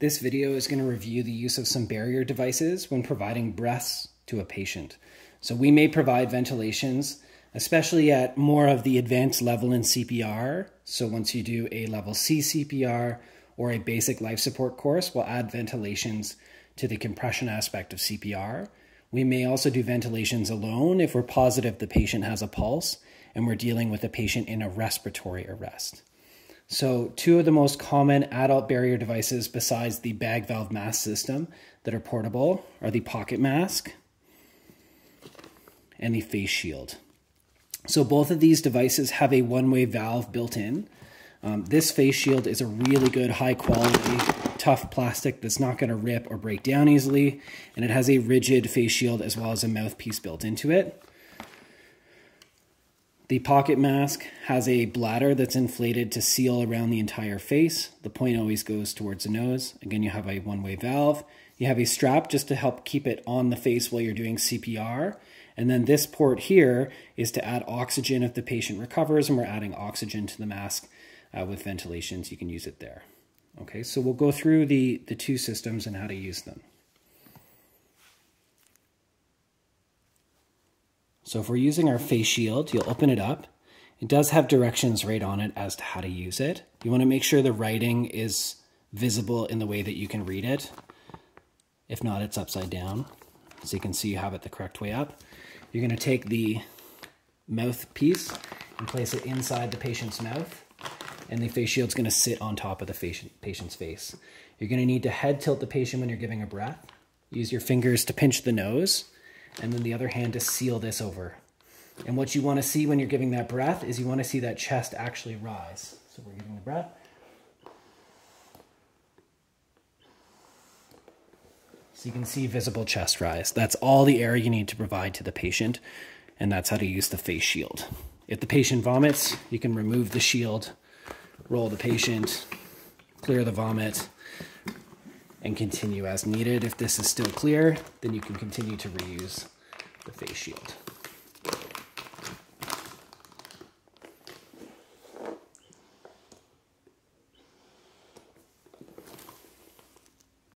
This video is going to review the use of some barrier devices when providing breaths to a patient. So we may provide ventilations, especially at more of the advanced level in CPR. So once you do a level C CPR or a basic life support course, we'll add ventilations to the compression aspect of CPR. We may also do ventilations alone if we're positive the patient has a pulse and we're dealing with a patient in a respiratory arrest. So, two of the most common adult barrier devices besides the bag valve mask system that are portable are the pocket mask and the face shield. So, both of these devices have a one way valve built in. Um, this face shield is a really good, high quality, tough plastic that's not going to rip or break down easily, and it has a rigid face shield as well as a mouthpiece built into it. The pocket mask has a bladder that's inflated to seal around the entire face. The point always goes towards the nose. Again, you have a one-way valve. You have a strap just to help keep it on the face while you're doing CPR. And then this port here is to add oxygen if the patient recovers, and we're adding oxygen to the mask uh, with ventilations. You can use it there. Okay, so we'll go through the, the two systems and how to use them. So if we're using our face shield, you'll open it up. It does have directions right on it as to how to use it. You want to make sure the writing is visible in the way that you can read it. If not, it's upside down. So you can see you have it the correct way up. You're going to take the mouthpiece and place it inside the patient's mouth. And the face shield's going to sit on top of the patient's face. You're going to need to head tilt the patient when you're giving a breath. Use your fingers to pinch the nose and then the other hand to seal this over. And what you want to see when you're giving that breath is you want to see that chest actually rise. So we're giving the breath. So you can see visible chest rise. That's all the air you need to provide to the patient, and that's how to use the face shield. If the patient vomits, you can remove the shield, roll the patient, clear the vomit, and continue as needed. If this is still clear, then you can continue to reuse the face shield.